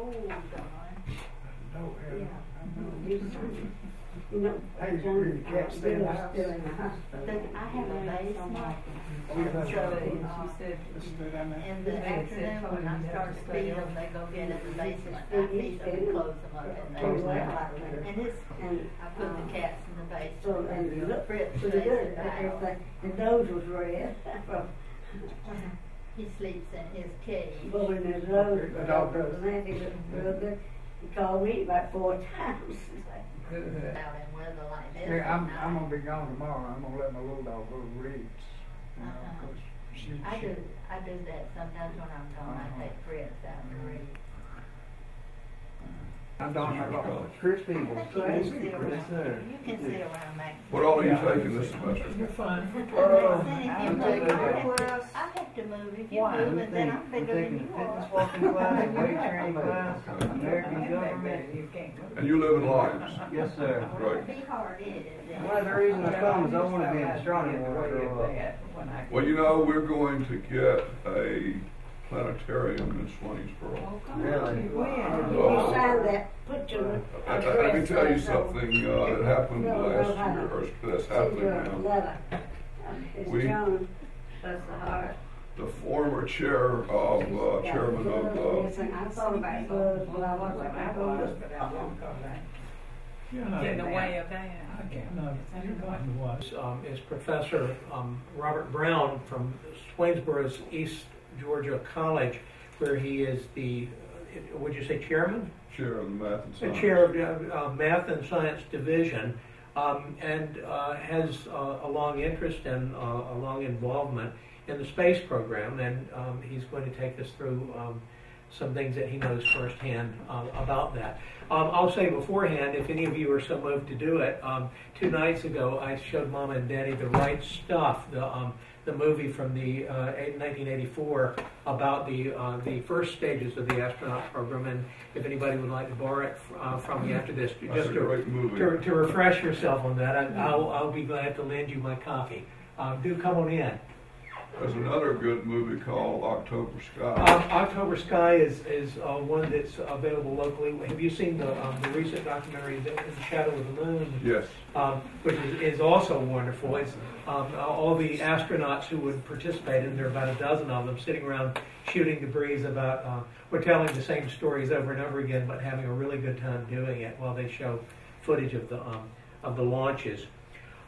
Oh. No, Yeah. You know, Hey, John, where the stay in the house? still in the hospital. I have a basement. So, She said, Let's stay down there. in the afternoon, when I start speeding they go get in the basement, I feed them and close them up, and they Close go them out. up. And it's, And, I put the cats in the So, and Fritz stays good, in the house. the nose was red He sleeps in his cage. blowing his nose. The dog does. And that, he looked real. He called me about four times. Out in weather like this. Yeah, I'm, I'm gonna be gone tomorrow, I'm gonna let my little dog go to Reed's. You know, Uh-huh. 'cause she, I she, do, I do that sometimes when I'm gone, I Uh-huh. take Fritz out and read. I'm down there, like, Chris Peebles. You can see Yes, around, sir. you can see around Mac. What all are you taking this semester? you're fine. Oh, I'm taking I a have to- class. I have to move, if you Why? move, and then I'm I'm bigger than taking you fitness are. walking class, weight training class, American government. You can't. And you live in Lyons? Yes, sir. Right. Be hard headed. One of the reasons I come is I wanna be an astronomer when I grow up. Well, you know, we're going to get a planetarium in Swainsboro. Really? You signed that, put your I- I- Let me tell you on it, so- something, uh, that happened No, no, last no. year, or that's happening now. letter. Uh, It's We- John, bless the heart. The former chair of, uh, Yeah, chairman of, uh, listen, I thought about gloves, but I wasn't, I go look. Get in the way of that. I can't know. Was, um, is Professor um, Robert Brown from Swainsboro's East Georgia College, where he is the, uh, would you say chairman? chair of the math and The science. chair of uh, uh, Math and Science Division, um, and uh, has uh, a long interest and uh, a long involvement in the space program, and um, he's going to take us through um, some things that he knows firsthand uh, about that. Um, I'll say beforehand, if any of you are so moved to do it, um, two nights ago I showed Mom and Daddy the right stuff, the um, the movie from the uh, 1984 about the uh, the first stages of the astronaut program, and if anybody would like to borrow it uh, from me after this, just to, to, to refresh yourself on that, I, I'll, I'll be glad to lend you my copy. Uh, do come on in. There's another good movie called October Sky. Um, October Sky is, is uh, one that's available locally. Have you seen the, um, the recent documentary, The, the Shadow of the Moon? Yes. Um, which is, is also wonderful. It's um, all the astronauts who would participate, and there are about a dozen of them, sitting around shooting debris about, uh, we're telling the same stories over and over again, but having a really good time doing it while they show footage of the, um, of the launches.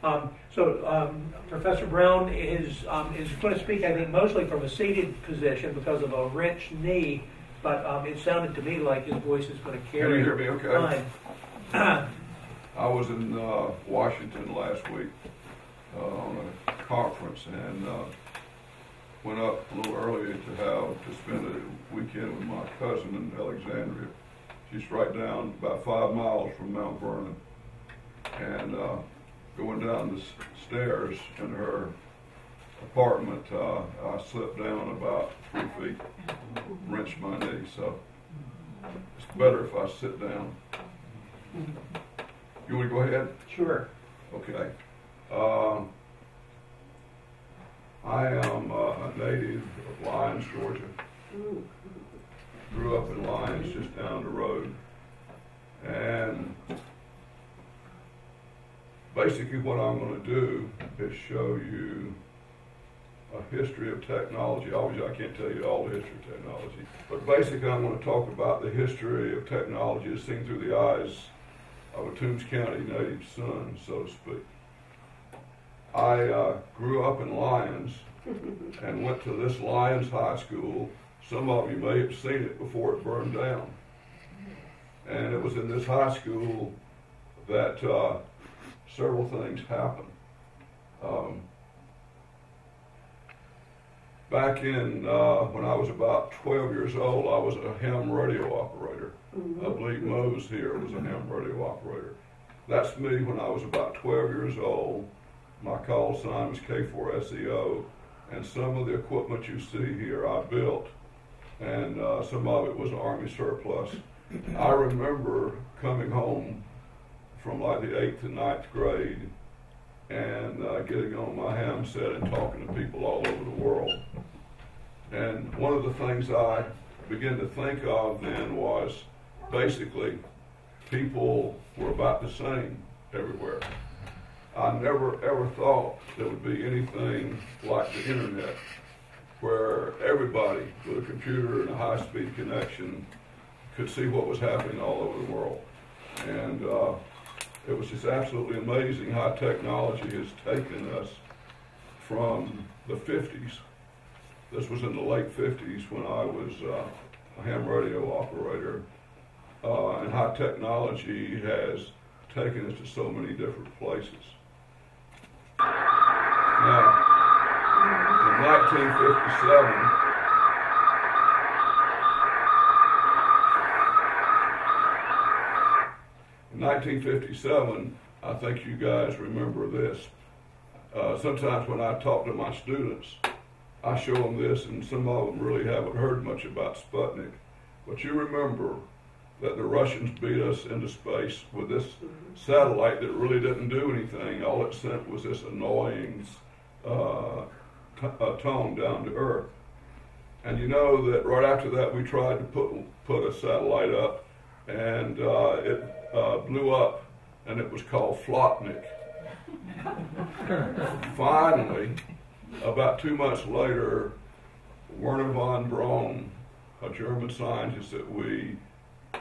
Um, so um, Professor Brown is um, is going to speak, I think, mostly from a seated position because of a wrenched knee. But um, it sounded to me like his voice is going to carry. Can you hear me okay? I was in uh, Washington last week uh, on a conference and uh, went up a little early to have to spend a weekend with my cousin in Alexandria. She's right down about five miles from Mount Vernon. And uh, going down the stairs in her apartment, uh, I slipped down about three feet, wrenched my knee. So it's better if I sit down. You want to go ahead? Sure. Okay. Um, I am uh, a native of Lyons, Georgia. Grew up in Lyons, just down the road. And basically what I'm going to do is show you a history of technology. Obviously, I can't tell you all the history of technology. But basically, I'm going to talk about the history of technology as seen through the eyes of a Toombs County native son, so to speak. I uh, grew up in Lyons and went to this Lyons High School. Some of you may have seen it before it burned down. And it was in this high school that uh, several things happened. Um, back in uh, when I was about 12 years old, I was a ham radio operator. I believe Mose here was a ham radio operator. That's me when I was about 12 years old. My call sign was K4SEO, and some of the equipment you see here I built, and uh, some of it was Army surplus. I remember coming home from like the eighth and ninth grade and uh, getting on my ham set and talking to people all over the world. And one of the things I began to think of then was basically people were about the same everywhere. I never ever thought there would be anything like the internet where everybody with a computer and a high speed connection could see what was happening all over the world. And uh, it was just absolutely amazing how technology has taken us from the 50s. This was in the late 50s when I was uh, a ham radio operator, uh, and how technology has taken us to so many different places. Now, in 1957, 1957, I think you guys remember this. Uh, sometimes when I talk to my students, I show them this, and some of them really haven't heard much about Sputnik. But you remember that the Russians beat us into space with this satellite that really didn't do anything. All it sent was this annoying uh, t- uh, tone down to Earth. And you know that right after that, we tried to put put a satellite up, and uh, it uh, blew up, and it was called Flopnik. Finally, about two months later, Wernher von Braun, a German scientist that we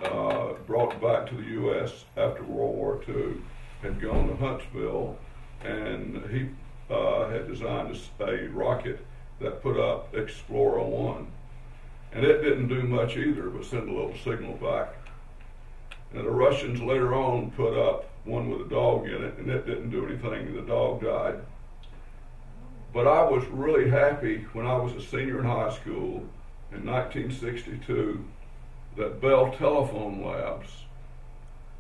uh, brought back to the U.S. after World War II, had gone to Huntsville, and he uh, had designed a, a rocket that put up Explorer 1. And it didn't do much either, but sent a little signal back. And the Russians later on put up one with a dog in it, and it didn't do anything, and the dog died. But I was really happy when I was a senior in high school in 1962 that Bell Telephone Labs,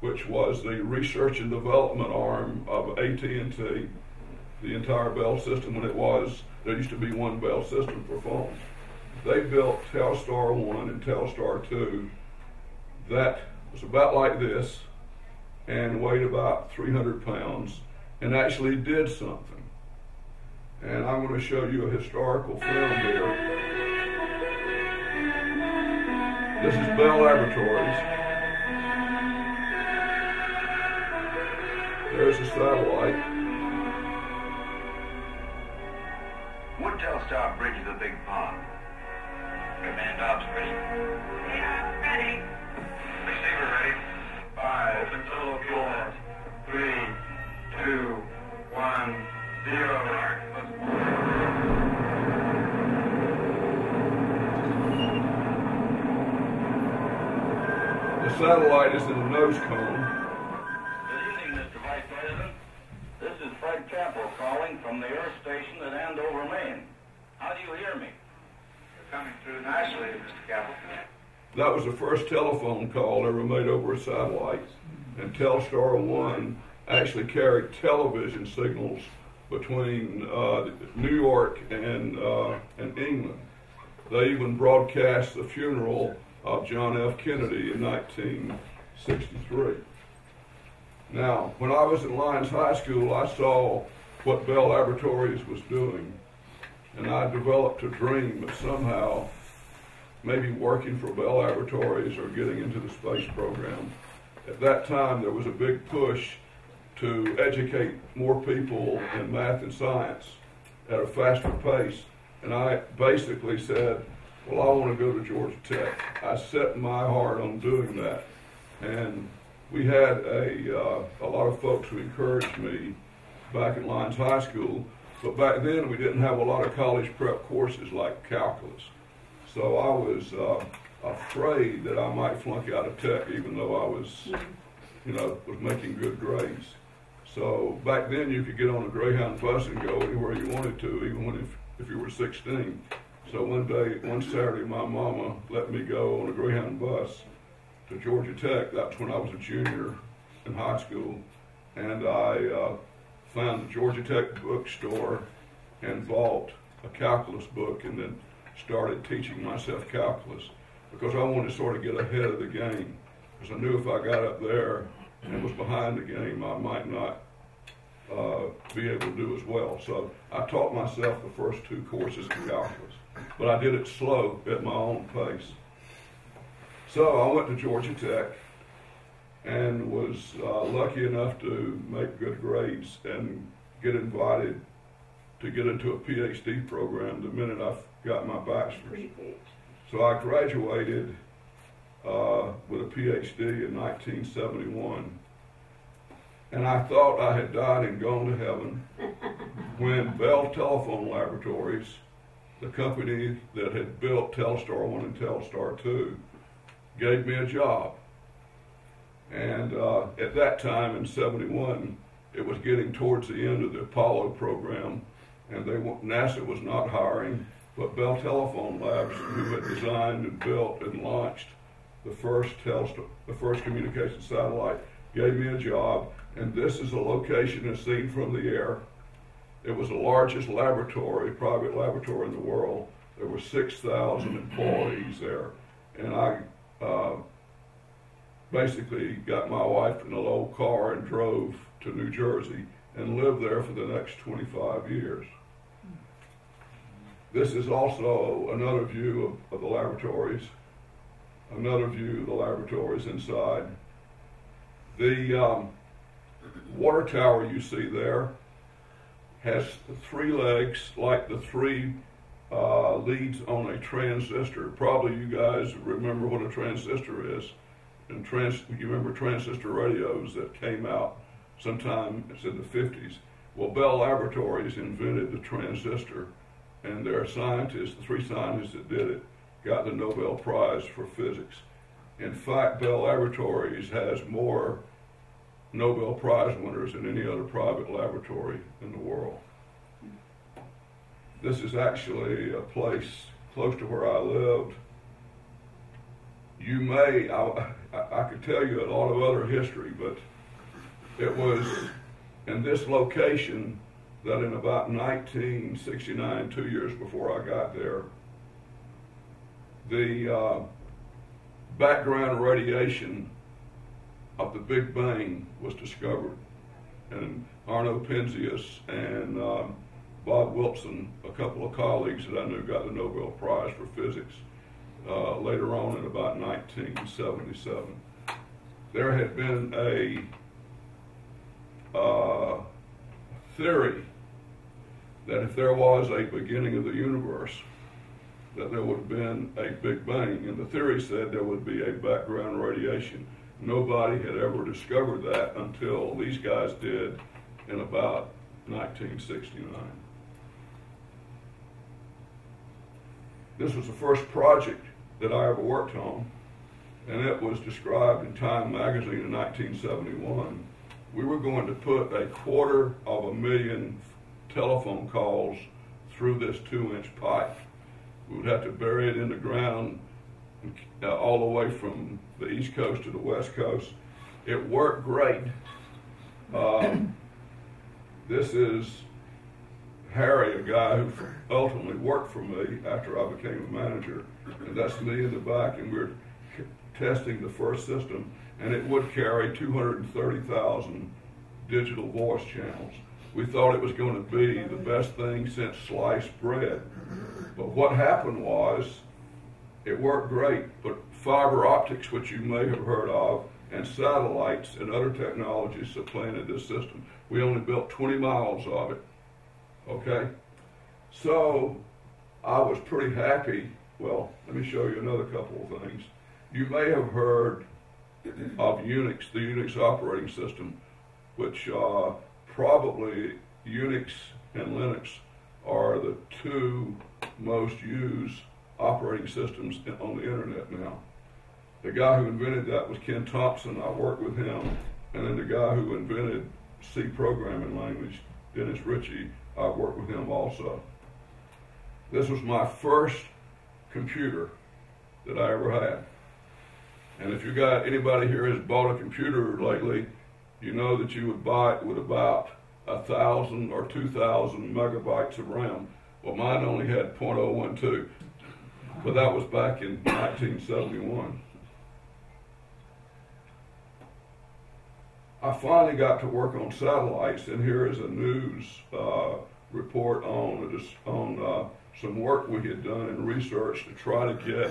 which was the research and development arm of AT&T, the entire Bell system when it was, there used to be one Bell system for phones. They built Telstar 1 and Telstar 2 that was about like this and weighed about 300 pounds and actually did something. And I'm going to show you a historical film here. This is Bell Laboratories. There's a satellite. Would Telstar bridge the big pond? Command ops ready. The satellite is in the nose cone. Good evening, Mr. Vice President. This is Fred Kappel calling from the Earth Station at Andover, Maine. How do you hear me? You're coming through nicely, Mr. Kappel. That was the first telephone call ever made over a satellite. And Telstar 1 actually carried television signals between uh, New York and, uh, and England. They even broadcast the funeral of John F. Kennedy in 1963. Now, when I was at Lyons High School, I saw what Bell Laboratories was doing, and I developed a dream of somehow maybe working for Bell Laboratories or getting into the space program. At that time, there was a big push to educate more people in math and science at a faster pace, and I basically said, well, I want to go to Georgia Tech. I set my heart on doing that, and we had a, uh, a lot of folks who encouraged me back at Lyons High School, but back then we didn't have a lot of college prep courses like calculus. So I was uh, afraid that I might flunk out of tech, even though I was, you know, was making good grades. So back then you could get on a Greyhound bus and go anywhere you wanted to, even when if, if you were 16. So one day, one Saturday, my mama let me go on a Greyhound bus to Georgia Tech. That's when I was a junior in high school, and I uh, found the Georgia Tech bookstore and bought a calculus book, and then started teaching myself calculus because I wanted to sort of get ahead of the game. Because I knew if I got up there and was behind the game, I might not uh, be able to do as well. So I taught myself the first two courses in calculus, but I did it slow at my own pace. So I went to Georgia Tech and was uh, lucky enough to make good grades and get invited to get into a PhD program the minute I got my bachelor's. So I graduated uh, with a PhD in 1971. And I thought I had died and gone to heaven when Bell Telephone Laboratories, the company that had built Telstar 1 and Telstar 2, gave me a job. And uh, at that time in 71, it was getting towards the end of the Apollo program, and they NASA was not hiring, but Bell Telephone Labs, who had designed and built and launched the first Telstar, the first communication satellite, gave me a job, and this is a location as seen from the air. It was the largest laboratory, private laboratory in the world. There were 6,000 employees there, and I uh, basically got my wife in a little car and drove to New Jersey and lived there for the next 25 years. This is also another view of, of the laboratories, another view of the laboratories inside. The um, water tower you see there has three legs like the three uh, leads on a transistor. Probably you guys remember what a transistor is. And trans, you remember transistor radios that came out sometime in the 50s. Well, Bell Laboratories invented the transistor, and their scientists, the three scientists that did it, got the Nobel Prize for physics. In fact, Bell Laboratories has more Nobel Prize winners than any other private laboratory in the world. This is actually a place close to where I lived. You may, I, I, could tell you a lot of other history, but it was in this location that in about 1969, two years before I got there, the uh, background radiation of the Big Bang was discovered. And Arno Penzias and um, Bob Wilson, a couple of colleagues that I knew, got the Nobel Prize for physics uh, later on in about 1977. There had been a uh, theory that if there was a beginning of the universe, that there would have been a Big Bang. And the theory said there would be a background radiation. Nobody had ever discovered that until these guys did in about 1969. This was the first project that I ever worked on, and it was described in Time magazine in 1971. We were going to put a quarter of a million telephone calls through this two inch pipe. We would have to bury it in the ground uh, all the way from the East Coast to the West Coast. It worked great. Um, this is Harry, a guy who ultimately worked for me after I became a manager, and that's me in the back, and we're testing the first system, and it would carry 230,000 digital voice channels. We thought it was going to be the best thing since sliced bread. But what happened was, it worked great, but fiber optics, which you may have heard of, and satellites and other technologies supplanted this system. We only built 20 miles of it. Okay? So I was pretty happy. Well, let me show you another couple of things. You may have heard of Unix, the Unix operating system, which uh, probably Unix and Linux are the two most used operating systems on the internet now. The guy who invented that was Ken Thompson. I worked with him. And then the guy who invented C programming language, Dennis Ritchie, I worked with him also. This was my first computer that I ever had. And if you got anybody here has bought a computer lately, you know that you would buy it with about a thousand or two thousand megabytes of RAM. Well, mine only had .012, but that was back in 1971. I finally got to work on satellites, and here is a news uh, report on on uh, some work we had done in research to try to get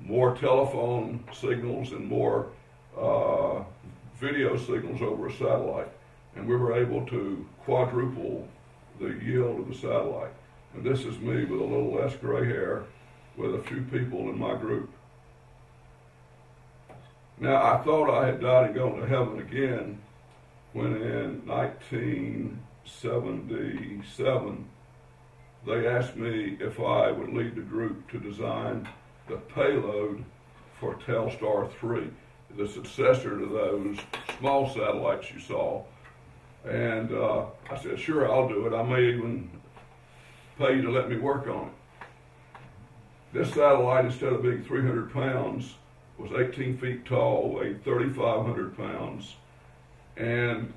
more telephone signals and more uh, video signals over a satellite. And we were able to quadruple the yield of the satellite. And this is me with a little less gray hair with a few people in my group. Now, I thought I had died and gone to heaven again when in 1977 they asked me if I would lead the group to design the payload for Telstar 3, the successor to those small satellites you saw. And uh, I said, sure, I'll do it. I may even pay you to let me work on it. This satellite, instead of being 300 pounds, was 18 feet tall, weighed 3,500 pounds, and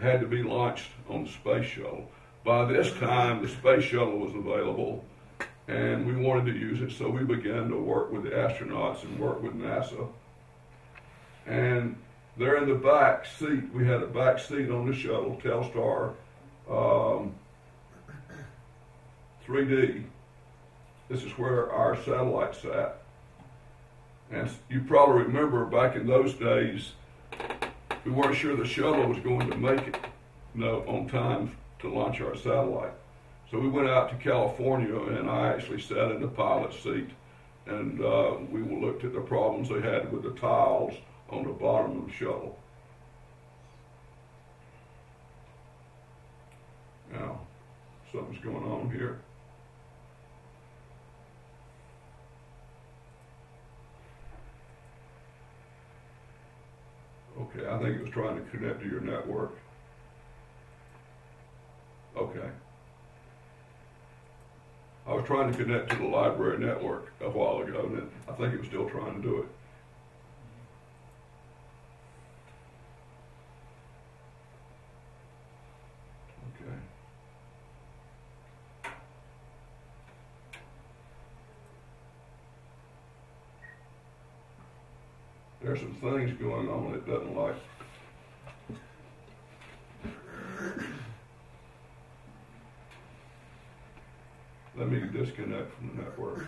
had to be launched on the space shuttle. By this time, the space shuttle was available, and we wanted to use it, so we began to work with the astronauts and work with NASA. And there in the back seat, we had a back seat on the shuttle, Telstar um, 3D. This is where our satellite sat. And you probably remember back in those days, we weren't sure the shuttle was going to make it you know, on time to launch our satellite. So we went out to California, and I actually sat in the pilot seat, and uh, we looked at the problems they had with the tiles on the bottom of the shuttle. Now, something's going on here. Okay, I think it was trying to connect to your network. Okay. I was trying to connect to the library network a while ago, and I think it was still trying to do it. Okay. There's some things going on it doesn't like. Let me disconnect from the network.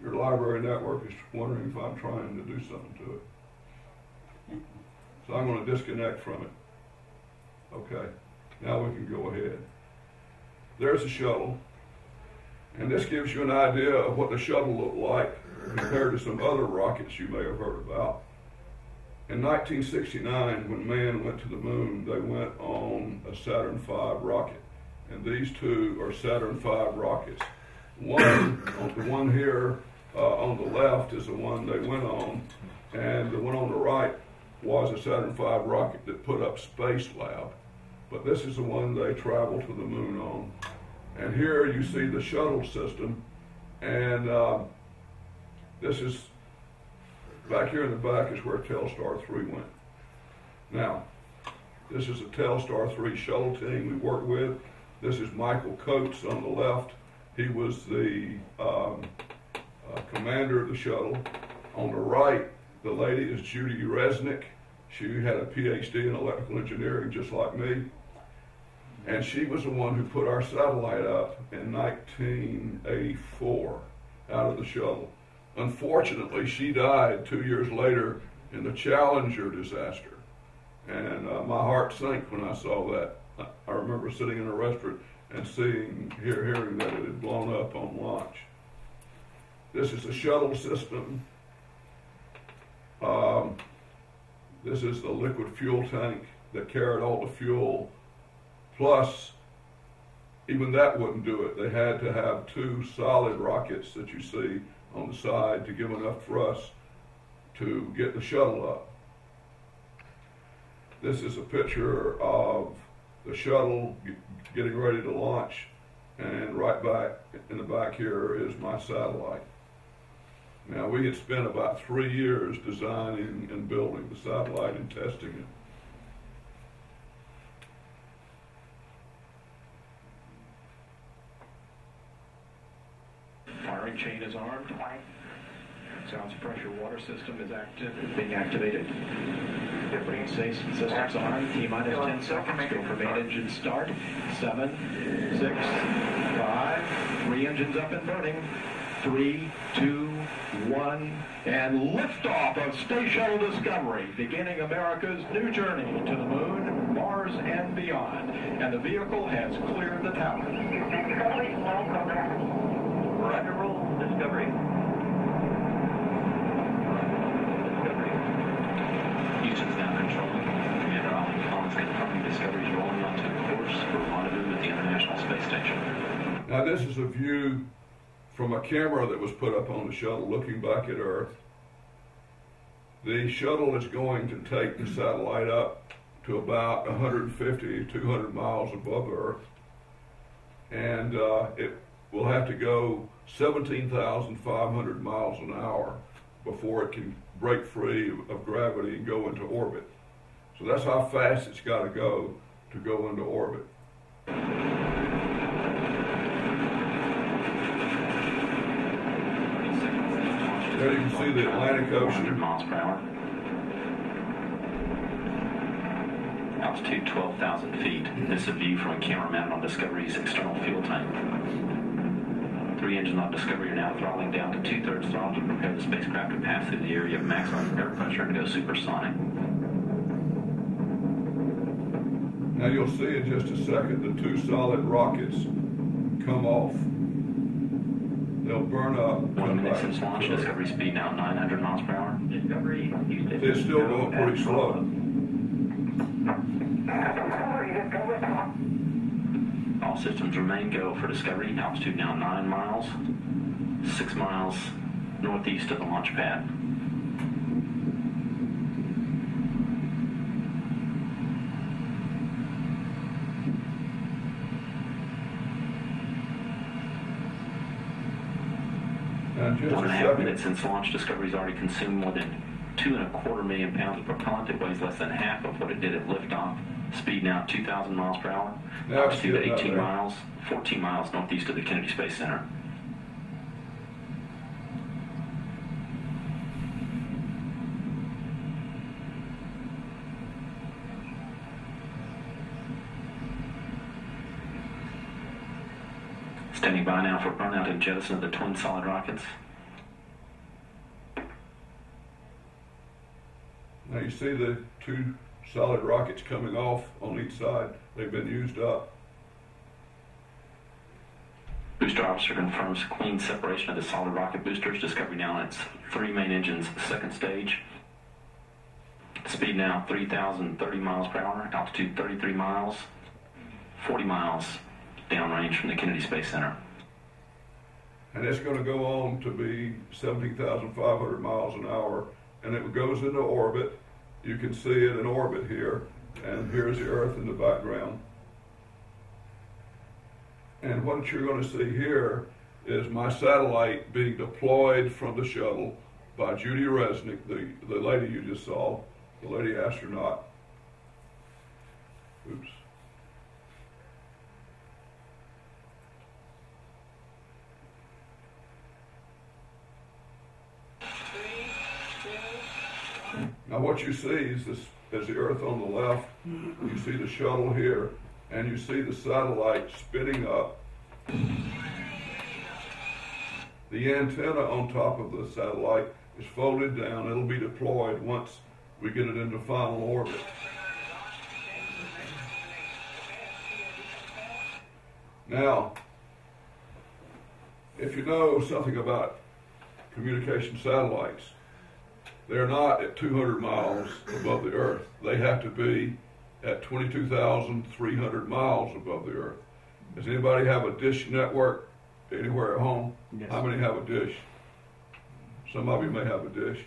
Your library network is wondering if I'm trying to do something to it. So I'm going to disconnect from it. Okay, now we can go ahead. There's the shuttle. And this gives you an idea of what the shuttle looked like compared to some other rockets you may have heard about. In 1969, when man went to the moon, they went on a Saturn V rocket. And these two are Saturn V rockets. One, the one here uh, on the left is the one they went on, and the one on the right was a Saturn V rocket that put up Space Lab. But this is the one they traveled to the moon on. And here you see the shuttle system, and uh, this is back here in the back is where Telstar 3 went. Now, this is a Telstar 3 shuttle team we work with. This is Michael Coats on the left. He was the um, uh, commander of the shuttle. On the right, the lady is Judy Resnik. She had a PhD in electrical engineering just like me. And she was the one who put our satellite up in 1984 out of the shuttle. Unfortunately, she died two years later in the Challenger disaster. And uh, my heart sank when I saw that. I remember sitting in a restaurant and seeing, hear, hearing that it had blown up on launch. This is the shuttle system. Um, this is the liquid fuel tank that carried all the fuel. Plus, even that wouldn't do it. They had to have two solid rockets that you see on the side to give enough thrust to get the shuttle up. This is a picture of the shuttle getting ready to launch, and right back in the back here is my satellite. Now, we had spent about three years designing and building the satellite and testing it. Firing chain is armed. Sound suppression water system is active, being activated. Station systems on. T minus 10 seconds. Go for main engine start. Seven, six, five. Three engines up and burning. Three, two, one, and liftoff of Space Shuttle Discovery, beginning America's new journey to the moon, Mars, and beyond. And the vehicle has cleared the tower. Roger roll, Discovery. Discovery. Houston's now controlling. Commander Eileen Collins confirming Discovery's rolling onto course for rendezvous at the International Space Station. Now, this is a view from a camera that was put up on the shuttle looking back at Earth. The shuttle is going to take the satellite up to about 150, 200 miles above Earth. And uh, it will have to go 17,500 miles an hour before it can break free of gravity and go into orbit. So that's how fast it's got to go to go into orbit. There you can see the Atlantic Ocean. miles per hour. Altitude 12,000 feet. This is a view from a camera mounted on Discovery's external fuel tank. Three engines on Discovery are now throttling down to two-thirds throttle to prepare the spacecraft to pass through the area of maximum air pressure and go supersonic. Now you'll see in just a second the two solid rockets come off. They'll burn up. One come minute back since launch, Discovery speed now 900 miles per hour. Discovery, Houston. It's still going pretty slow. All systems remain go for Discovery. Altitude now 9 miles, 6 miles northeast of the launch pad. One and a half minutes since launch, Discovery's already consumed more than two and a quarter million pounds of propellant. It weighs less than half of what it did at liftoff. Speed now 2,000 miles per hour. Altitude up 18 miles, 14 miles northeast of the Kennedy Space Center. Standing by now for burnout and jettison of the twin solid rockets. You see the two solid rockets coming off on each side. They've been used up. Booster officer confirms clean separation of the solid rocket boosters. Discovery now on its three main engines, second stage. Speed now 3,030 miles per hour. Altitude 33 miles, 40 miles downrange from the Kennedy Space Center. And it's going to go on to be 17,500 miles an hour. And it goes into orbit. You can see it in orbit here. And here's the Earth in the background. And what you're going to see here is my satellite being deployed from the shuttle by Judy Resnik, the, the lady you just saw, the lady astronaut. Oops. Now what you see is this is the Earth on the left. You see the shuttle here, and you see the satellite spinning up. The antenna on top of the satellite is folded down. It'll be deployed once we get it into final orbit. Now, if you know something about communication satellites, they're not at 200 miles above the Earth. They have to be at 22,300 miles above the Earth. Does anybody have a dish network anywhere at home? Yes. How many have a dish? Some of you may have a dish.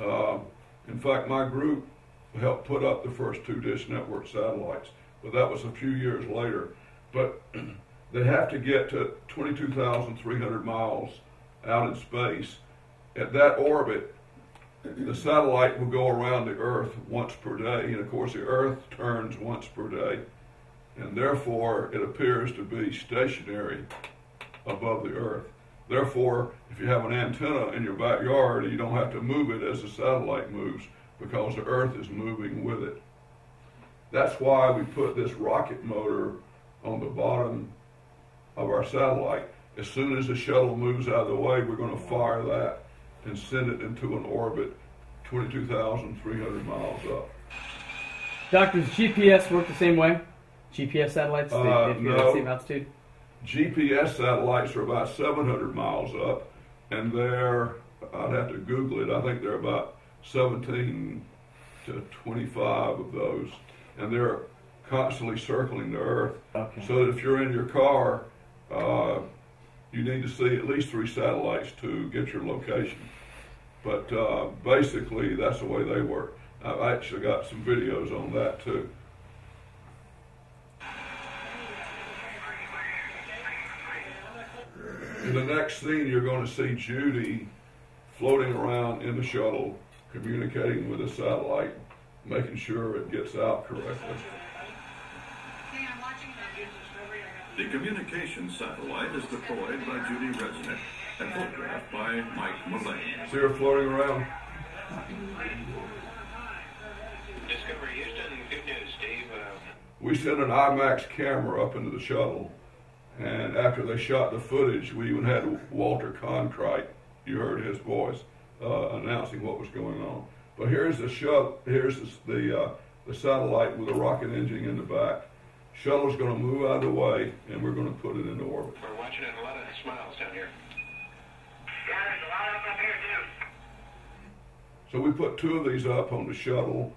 Uh, in fact, my group helped put up the first two dish network satellites, but that was a few years later. But they have to get to 22,300 miles out in space. At that orbit, the satellite will go around the Earth once per day, and of course, the Earth turns once per day, and therefore it appears to be stationary above the Earth. Therefore, if you have an antenna in your backyard, you don't have to move it as the satellite moves. because the Earth is moving with it. That's why we put this rocket motor on the bottom of our satellite. As soon as the shuttle moves out of the way, we're going to fire that and send it into an orbit 22,300 miles up. Doctor, does GPS work the same way? GPS satellites, they, Uh, they have to be at no. same altitude? GPS satellites are about 700 miles up, and they're, I'd have to Google it, I think they're about 17 to 25 of those, and they're constantly circling the Earth. Okay. So that if you're in your car, uh, you need to see at least three satellites to get your location. But uh, basically, that's the way they work. I've actually got some videos on that too. In the next scene, you're going to see Judy floating around in the shuttle, communicating with the satellite, making sure it gets out correctly. The communication satellite is deployed by Judy Resnik and photographed by Mike Mullane. See her floating around? Discovery Houston, good news, Steve. Uh, We sent an IMAX camera up into the shuttle, and after they shot the footage, we even had Walter Cronkite. You heard his voice uh, announcing what was going on. But here's the shuttle. Here's the the, uh, the satellite with a rocket engine in the back. Shuttle's going to move out of the way, and we're going to put it into orbit. we're watching it, a lot of smiles down here. Yeah, there's a lot up up here too. So we put two of these up on the shuttle,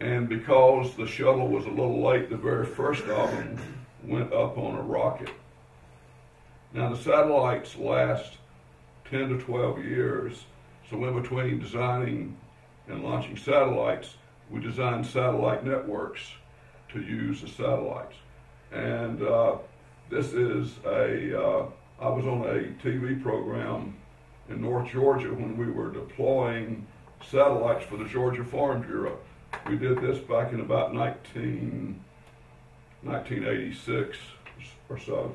and because the shuttle was a little late, the very first of them went up on a rocket. Now the satellites last 10 to 12 years, so in between designing and launching satellites, we designed satellite networks to use the satellites. And uh, this is a, uh, I was on a TV program in North Georgia when we were deploying satellites for the Georgia Farm Bureau. We did this back in about 19, 1986 or so,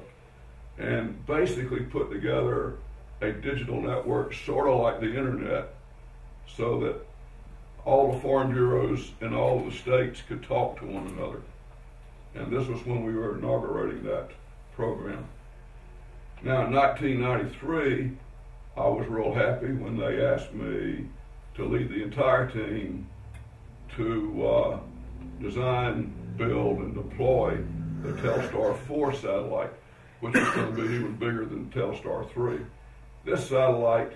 and basically put together a digital network sort of like the internet so that all the farm bureaus in all the states could talk to one another. And this was when we were inaugurating that program. Now, in 1993, I was real happy when they asked me to lead the entire team to uh, design, build, and deploy the Telstar 4 satellite, which is going to be even bigger than Telstar 3. This satellite,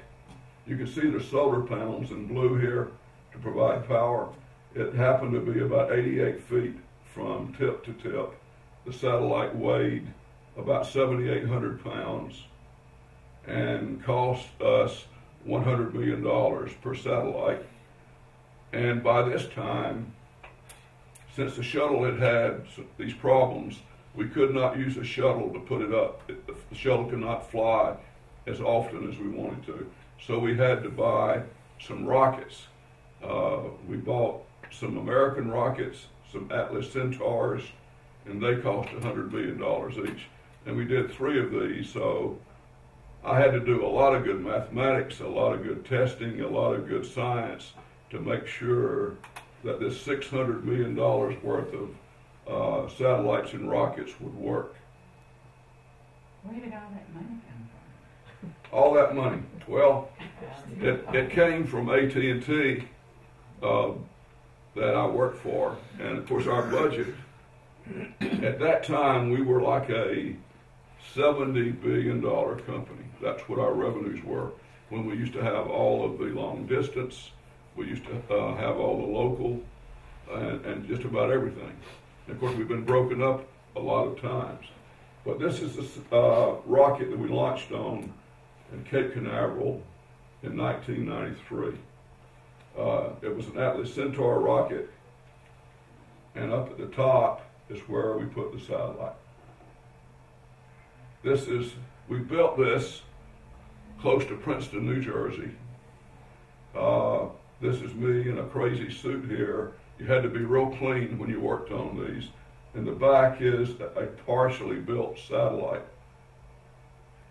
you can see the solar panels in blue here to provide power. It happened to be about 88 feet from tip to tip. The satellite weighed about 7,800 pounds and cost us $100 million per satellite. And by this time, since the shuttle had had these problems, we could not use a shuttle to put it up. The shuttle could not fly as often as we wanted to. So we had to buy some rockets. Uh, we bought some American rockets, some Atlas Centaurs, and they cost $100 million each. And we did three of these, so I had to do a lot of good mathematics, a lot of good testing, a lot of good science to make sure that this $600 million worth of uh, satellites and rockets would work. Where did all that money come from? All that money, well, it, it came from AT&T uh, that I worked for, and of course our budget, at that time, we were like a $70 billion company. That's what our revenues were. When we used to have all of the long distance, we used to uh, have all the local, and, and just about everything. And of course, we've been broken up a lot of times. But this is the uh, rocket that we launched on in Cape Canaveral in 1993. Uh, it was an Atlas Centaur rocket, and up at the top is where we put the satellite. This is, we built this close to Princeton, New Jersey. Uh, this is me in a crazy suit here. You had to be real clean when you worked on these. And the back is a partially built satellite.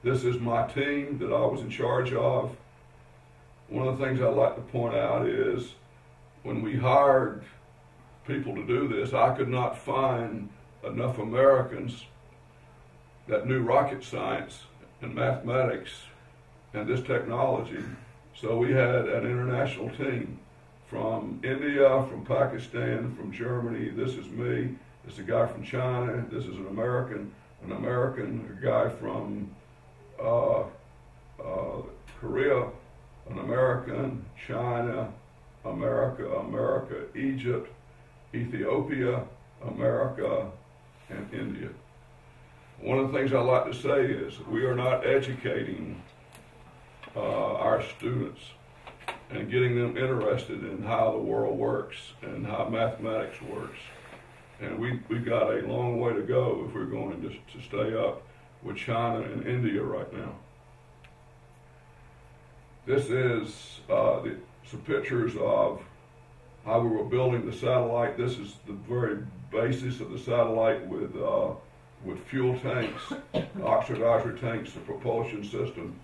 This is my team that I was in charge of. One of the things I'd like to point out is when we hired people to do this, I could not find enough Americans that knew rocket science and mathematics and this technology. So we had an international team from India, from Pakistan, from Germany. This is me. This is a guy from China. This is an American, an American, a guy from uh, uh, Korea, an American, China, America, America, Egypt, Ethiopia, America, and India. One of the things I like to say is we are not educating uh, our students and getting them interested in how the world works and how mathematics works. And we, we've got a long way to go if we're going to, to stay up with China and India right now. This is uh, the, some pictures of how we were building the satellite. This is the very basis of the satellite with, uh, with fuel tanks, oxidizer tanks, the propulsion system.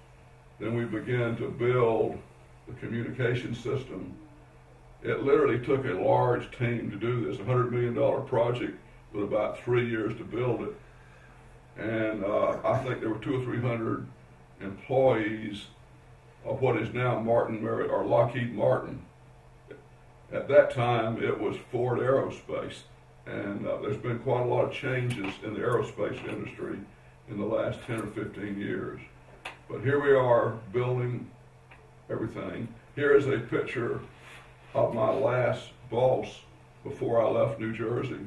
Then we began to build the communication system. It literally took a large team to do this, a $100 million project with about three years to build it. And uh, I think there were two or 300 employees of what is now Martin Marietta or Lockheed Martin. At that time, it was Ford Aerospace, and uh, there's been quite a lot of changes in the aerospace industry in the last 10 or 15 years. But here we are building everything. Here is a picture of my last boss before I left New Jersey.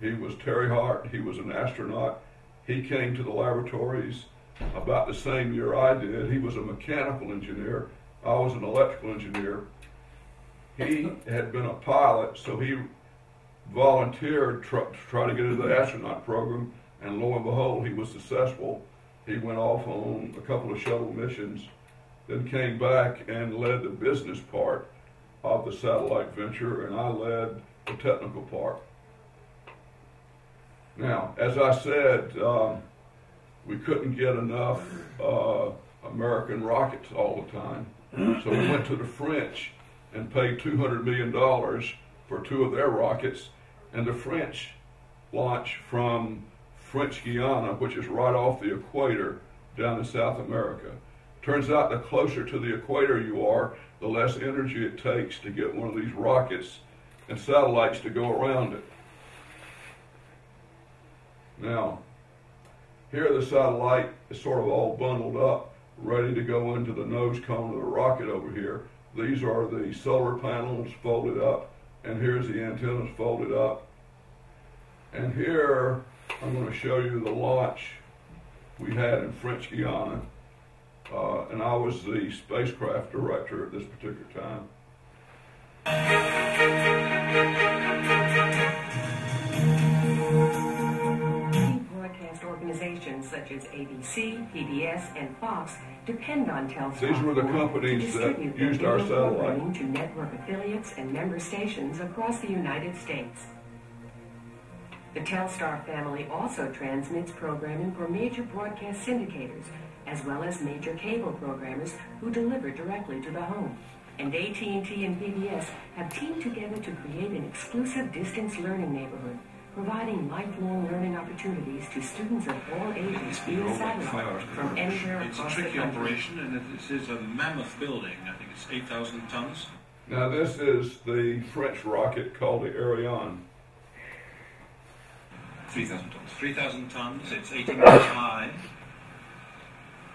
He was Terry Hart. He was an astronaut. He came to the laboratories about the same year I did. He was a mechanical engineer. I was an electrical engineer. He had been a pilot, so he volunteered tr- to try to get into the astronaut program, and lo and behold, he was successful. He went off on a couple of shuttle missions, then came back and led the business part of the satellite venture, and I led the technical part. Now, as I said, um, we couldn't get enough uh, American rockets all the time. So we went to the French and paid $200 million for two of their rockets. And the French launch from French Guiana, which is right off the equator down in South America. Turns out the closer to the equator you are, the less energy it takes to get one of these rockets and satellites to go around it. Now, here the satellite is sort of all bundled up, ready to go into the nose cone of the rocket over here. These are the solar panels folded up, and here's the antennas folded up. And here, I'm going to show you the launch we had in French Guiana. Uh, and I was the spacecraft director at this particular time. organizations such as ABC, PBS, and Fox depend on. These were the companies that used our satellite. To network affiliates and member stations across the United States. The Telstar family also transmits programming for major broadcast syndicators, as well as major cable programmers who deliver directly to the home. And AT&T and PBS have teamed together to create an exclusive distance learning neighborhood providing lifelong learning opportunities to students of all ages via satellite from anywhere It's a across the tricky operation, and it is a mammoth building. I think it's 8,000 tons. Now this is the French rocket called the Ariane. 3,000 tons. 3,000 tons. It's 18 meters high.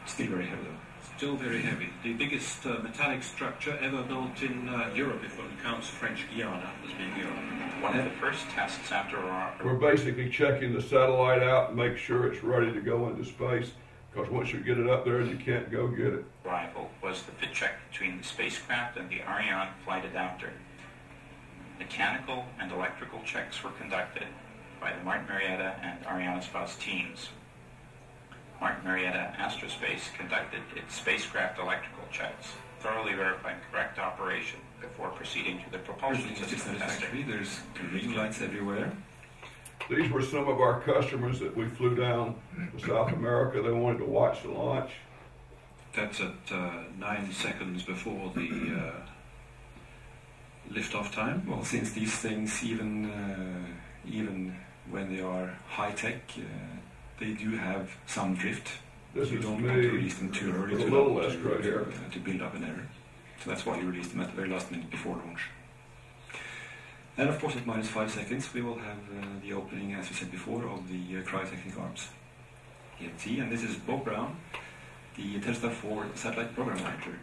Still very heavy, though. Still very heavy. The biggest uh, metallic structure ever built in uh, Europe, if one counts French Guiana as being Europe. One of the first tests after our We're basically checking the satellite out and make sure it's ready to go into space. Because once you get it up there, you can't go get it. arrival was the fit check between the spacecraft and the Ariane flight adapter. Mechanical and electrical checks were conducted by the Martin Marietta and Arianespace teams. Martin Marietta Astrospace conducted its spacecraft electrical checks, thoroughly verifying correct operation before proceeding to the propulsion Everything is system testing. There's green lights everywhere. These were some of our customers that we flew down to South America. They wanted to watch the launch. That's at uh, nine seconds before the uh, lift-off time? Well, since these things, even uh, even when they are high tech, uh, they do have some drift. This you don't want to release them too early with a too little long less to, right to, uh, to build up an error. So that's why you release them at the very last minute before launch. And of course, at minus five seconds, we will have uh, the opening, as we said before, of the uh, cryotechnic arms. EMT, and this is Bob Brown, the Telstar 4 satellite program manager.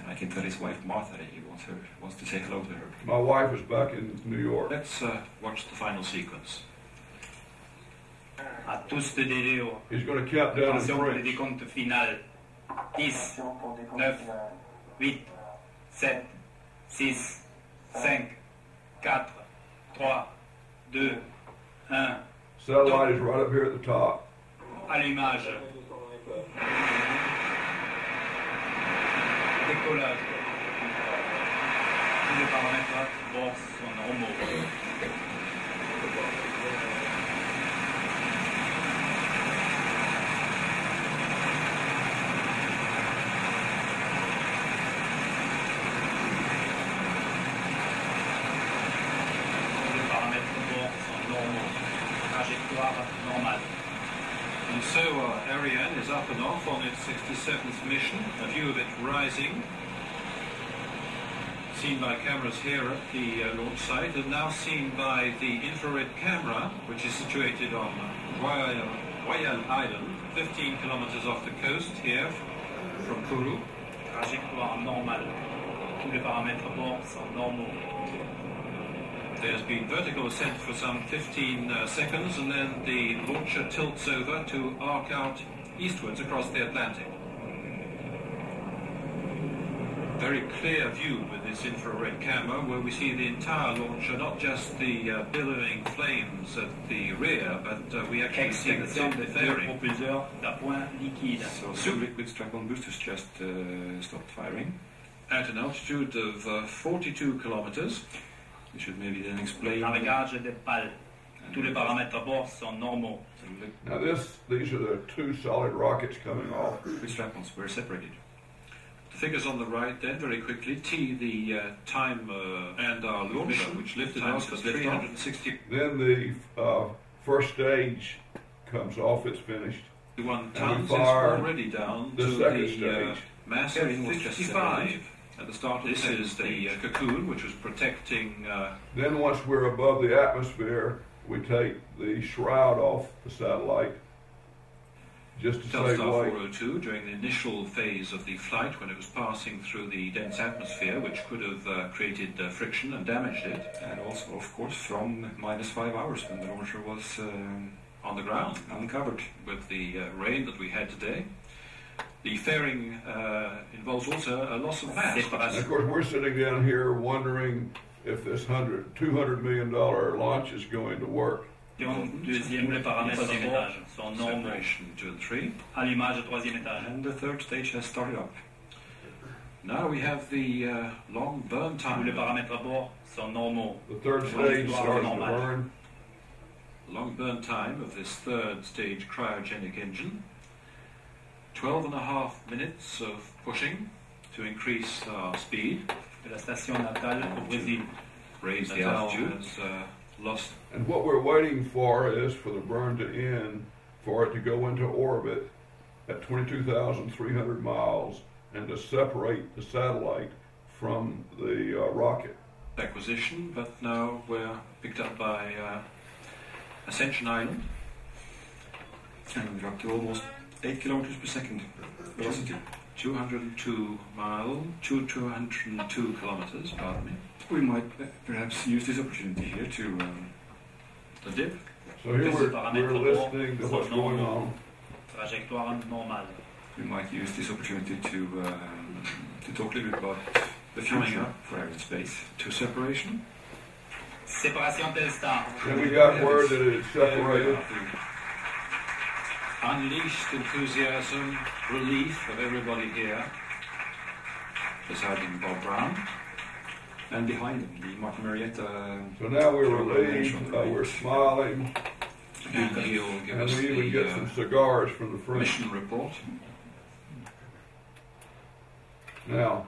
And I can tell his wife Martha that he wants her wants to say hello to her. My wife is back in New York. Let's uh, watch the final sequence. À tous de DDO. He's going to count down in Attention pour le French. décompte final. 10, 9, 8, 7, 6, 5, 4, 3, 2, 1. Satellite is right up here at the top. Allumage. Décollage. Tous les paramètres bord sont normaux. Tous les paramètres bord sont normaux. Trajectoire normale. And so uh, Ariane is up and off on its 67th mission, a view of it rising, seen cameras here at the uh, launch site, and now seen by the infrared camera, which is situated on Royal, Royal Island, 15 kilometers off the coast here from Kourou. Trajectoire normale. Tous les paramètres bord sont normaux. There's been vertical ascent for some 15 uh, seconds, and then the launcher tilts over to arc out eastwards across the Atlantic. Very clear view with this infrared camera, where we see the entire launcher, not just the uh, billowing flames at the rear, but uh, we actually see the Extraction top de deux fairing. propulseurs d'appoint. So two liquid strap-on boosters just uh, stopped firing. At an altitude of uh, 42 kilometers. We should maybe then explain. Navigage des pales. Tous les paramètres bord sont normaux. Now this, these are the two solid rockets coming off. The strap-ons were separated. The figures on the right then, very quickly. T, the uh, time uh, and our launcher, which lifted Time off was at 360 Then the uh, first stage comes off, it's finished. One And we tons is already down the to second the uh, stage. mass Fairing was just 55 at the start of this is the uh, cocoon, which was protecting. Uh, Then once we're above the atmosphere, we take the shroud off the satellite just to Telstar 402 during the initial phase of the flight when it was passing through the dense atmosphere, which could have uh, created uh, friction and damaged it. And also, of course, from minus five hours when the launcher was um, on the ground uncovered. with the uh, rain that we had today. The fairing uh, involves also a loss of mass. And of course, we're sitting down here wondering if this 200 million dollar launch is going to work. Deuxième, les paramètres Troisième de bord étage. sont normaux. Separation two and three. Allumage au troisième étage. And the third stage has started up. Now we have the uh, long burn Tous les time. paramètres bord sont normaux. The third stage starts to burn. Long burn time of this third stage cryogenic engine. 12 and a half minutes of pushing to increase our speed. De la station natale au Brésil. Raise the Natal altitude. Lost And what we're waiting for is for the burn to end, for it to go into orbit at 22,300 miles and to separate the satellite from the uh, rocket. acquisition, but now we're picked up by uh, Ascension Island. And we're up to almost 8 kilometers per second velocity. 202 mile, two, 202 kilometers, pardon me. We might uh, perhaps use this opportunity here to. Um, the dip. So here we're, les paramètres we're listening to what's going on. Trajectoire normale. we might use this opportunity to um, to talk a little bit about the Coming future up. for Arianespace. To separation. Séparation Telstar. And we got word that it's separated. Unleashed enthusiasm, relief of everybody here. Presiding Bob Brown. And behind them, the Martin Marietta. So now we're program relieved, uh, we're smiling, And and us we even the get uh, some cigars from the French. mission report. Now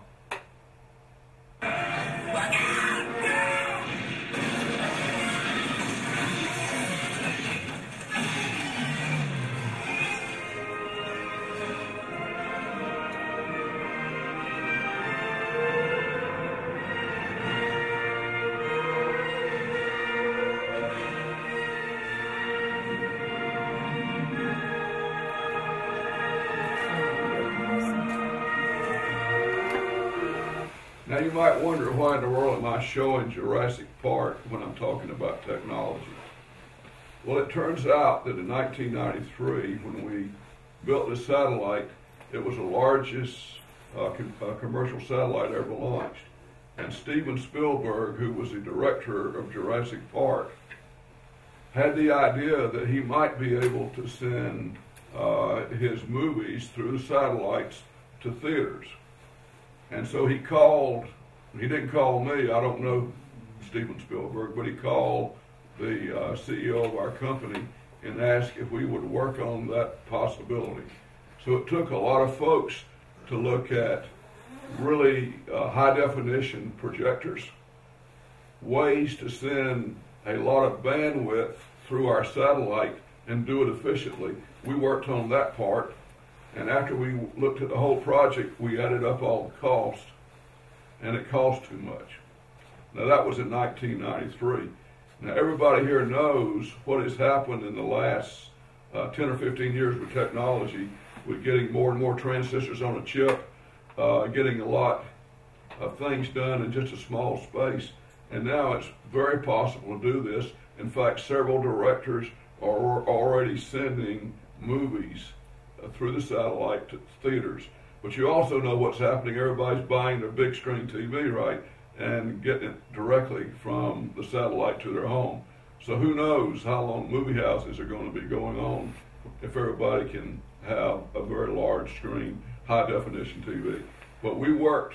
in the world am I showing Jurassic Park when I'm talking about technology? Well, it turns out that in 1993, when we built this satellite, it was the largest uh, com- uh, commercial satellite ever launched. And Steven Spielberg, who was the director of Jurassic Park, had the idea that he might be able to send uh, his movies through satellites to theaters. And so he called, he didn't call me, I don't know Steven Spielberg, but he called the uh, CEO of our company and asked if we would work on that possibility. So it took a lot of folks to look at really uh, high definition projectors, ways to send a lot of bandwidth through our satellite and do it efficiently. We worked on that part, and after we looked at the whole project, we added up all the costs, and it cost too much. Now that was in 1993. Now everybody here knows what has happened in the last uh, 10 or 15 years with technology, with getting more and more transistors on a chip, uh, getting a lot of things done in just a small space. And now it's very possible to do this. In fact, several directors are already sending movies uh, through the satellite to theaters. But you also know what's happening. Everybody's buying their big screen TV, right? And getting it directly from the satellite to their home. So who knows how long movie houses are going to be going on if everybody can have a very large screen, high definition TV. But we worked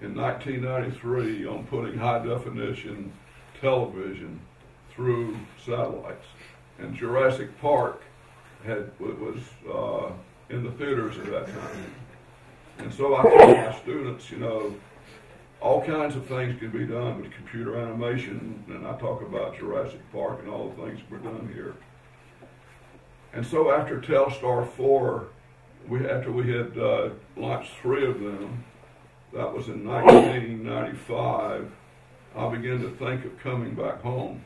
in 1993 on putting high definition television through satellites. And Jurassic Park had was uh, in the theaters at that time. And so I tell my students, you know, all kinds of things can be done with computer animation, and I talk about Jurassic Park and all the things we're done here. And so after Telstar 4, we, after we had uh, launched three of them, that was in 1995, I began to think of coming back home.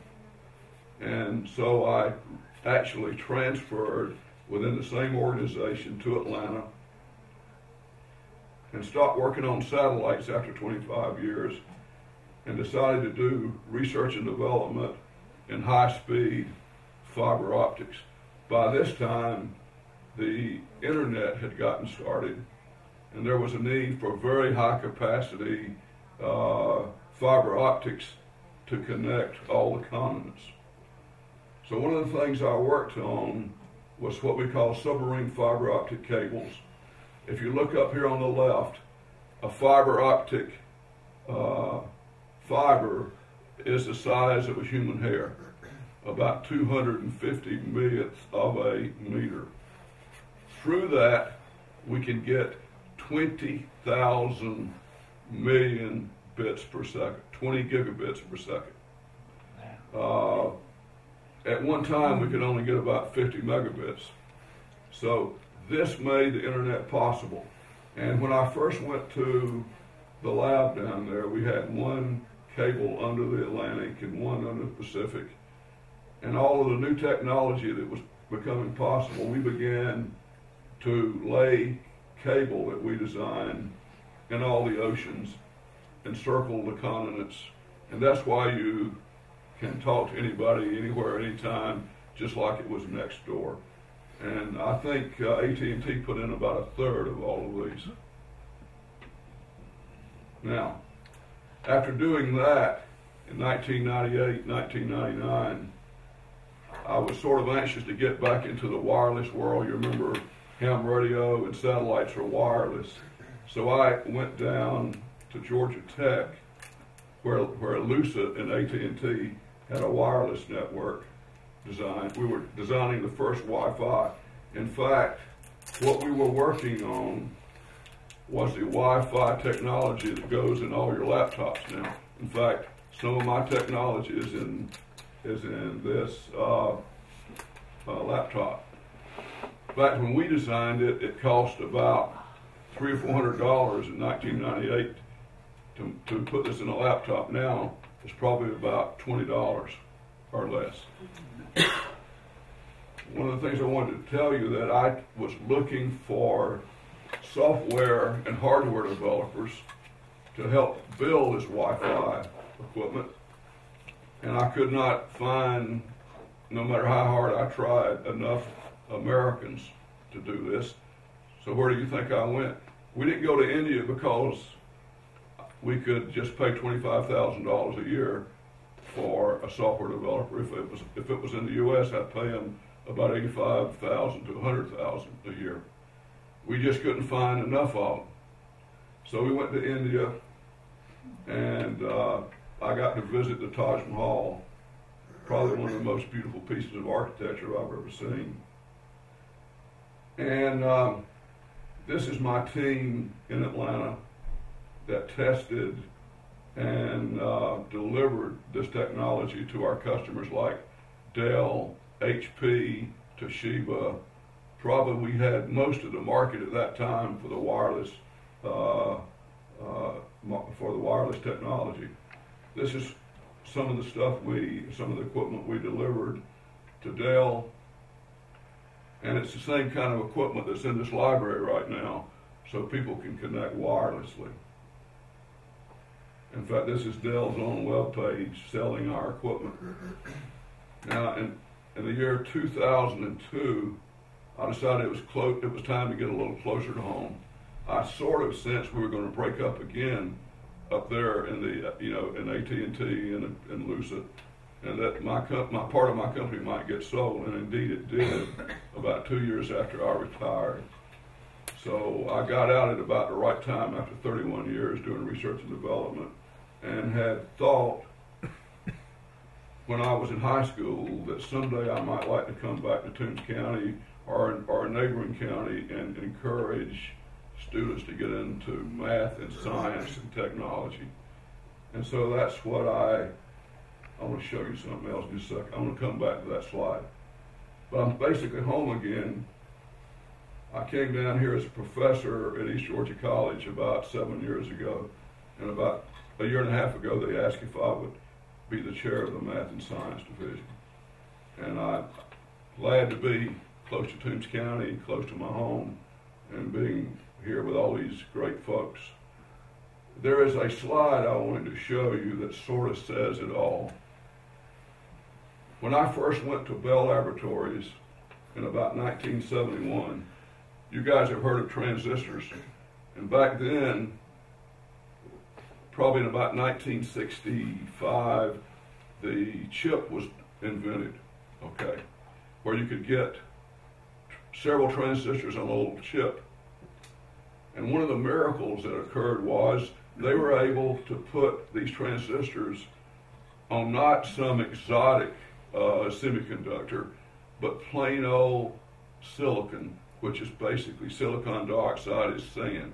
And so I actually transferred within the same organization to Atlanta and stopped working on satellites after 25 years and decided to do research and development in high speed fiber optics. By this time, the internet had gotten started and there was a need for very high capacity uh, fiber optics to connect all the continents. So one of the things I worked on was what we call submarine fiber optic cables. If you look up here on the left, a fiber optic uh, fiber is the size of a human hair, about 250 millionths of a meter. Through that, we can get 20,000 million bits per second, 20 gigabits per second. Uh, at one time, we could only get about 50 megabits. So this made the internet possible. And when I first went to the lab down there, we had one cable under the Atlantic and one under the Pacific. And all of the new technology that was becoming possible, we began to lay cable that we designed in all the oceans and circle the continents. And that's why you can talk to anybody, anywhere, anytime, just like it was next door. And I think uh, AT&T put in about a third of all of these. Now, after doing that in 1998, 1999, I was sort of anxious to get back into the wireless world. You remember ham radio and satellites are wireless. So I went down to Georgia Tech, where where Lucent and AT&T had a wireless network design. We were designing the first Wi-Fi. In fact, what we were working on was the Wi-Fi technology that goes in all your laptops now. In fact, some of my technology is in is in this uh, uh, laptop. In fact, when we designed it, it cost about three or four hundred dollars in 1998 to, to put this in a laptop. Now it's probably about twenty dollars or less. One of the things I wanted to tell you that I was looking for software and hardware developers to help build this Wi-Fi equipment, and I could not find, no matter how hard I tried, enough Americans to do this. So where do you think I went? We didn't go to India because we could just pay twenty-five thousand dollars a year for a software developer. If it was if it was in the U.S., I'd pay them about eighty-five thousand to a hundred thousand a year. We just couldn't find enough of them, so we went to India, and uh, I got to visit the Taj Mahal, probably one of the most beautiful pieces of architecture I've ever seen. And um, this is my team in Atlanta that tested and uh, delivered this technology to our customers like Dell, HP, Toshiba. Probably we had most of the market at that time for the wireless uh, uh, for the wireless technology. This is some of the stuff we, some of the equipment we delivered to Dell, and it's the same kind of equipment that's in this library right now, so people can connect wirelessly. In fact, this is Dell's own web page selling our equipment. Now, in, in the year 2002, I decided it was clo- it was time to get a little closer to home. I sort of sensed we were going to break up again up there in the you know in AT and T and in Lucent, and that my comp- my part of my company might get sold, and indeed it did about two years after I retired. So I got out at about the right time after 31 years doing research and development, and had thought when I was in high school that someday I might like to come back to Toombs County or or a neighboring county and encourage students to get into math and science and technology. And so that's what I, I want to show you something else in a second. I'm going to come back to that slide. But I'm basically home again. I came down here as a professor at East Georgia College about seven years ago. And about a year and a half ago, they asked if I would be the chair of the Math and Science Division. And I'm glad to be close to Toombs County, close to my home, and being here with all these great folks. There is a slide I wanted to show you that sort of says it all. When I first went to Bell Laboratories in about 1971, you guys have heard of transistors. And back then, probably in about 1965, the chip was invented, okay, where you could get several transistors on a little chip and one of the miracles that occurred was they were able to put these transistors on not some exotic uh, semiconductor, but plain old silicon, which is basically silicon dioxide is sand.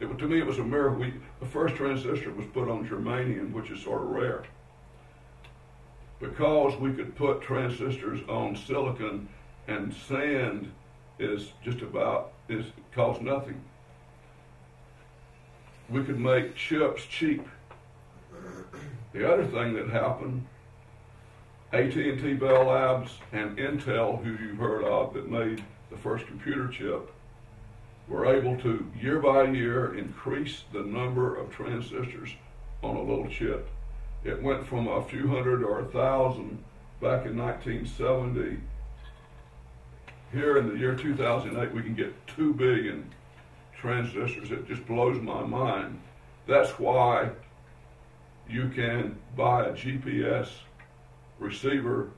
It, to me, it was a miracle. We, the first transistor was put on germanium, which is sort of rare. Because we could put transistors on silicon and sand is just about, is cost nothing we could make chips cheap. The other thing that happened, AT&T Bell Labs and Intel, who you've heard of, that made the first computer chip, were able to year by year increase the number of transistors on a little chip. It went from a few hundred or a thousand back in 1970. Here in the year 2008, we can get two billion transistors. It just blows my mind. That's why you can buy a GPS receiver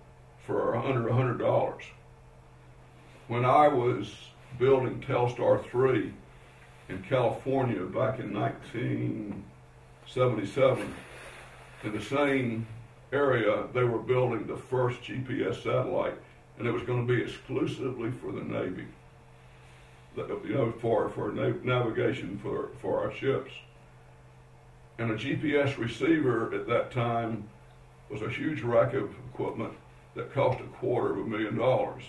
for under $100. When I was building Telstar 3 in California back in 1977, in the same area, they were building the first GPS satellite, and it was going to be exclusively for the Navy. you know, for, for na- navigation for, for our ships. And a GPS receiver at that time was a huge rack of equipment that cost a quarter of a million dollars.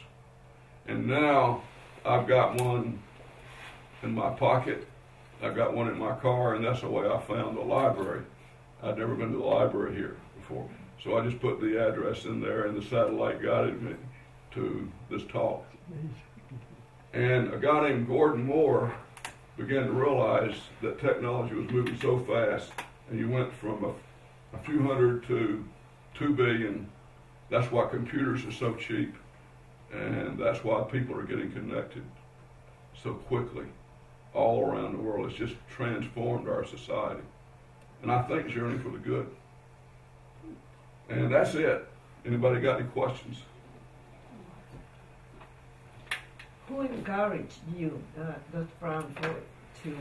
And now I've got one in my pocket, I've got one in my car, and that's the way I found the library. I'd never been to the library here before. So I just put the address in there, and the satellite guided me to this talk. And a guy named Gordon Moore began to realize that technology was moving so fast, and you went from a, a few hundred to two billion. That's why computers are so cheap, and that's why people are getting connected so quickly all around the world. It's just transformed our society. And I think Journey for the Good. And that's it. Anybody got any questions? Who encouraged you, uh, Dr. Brown, to,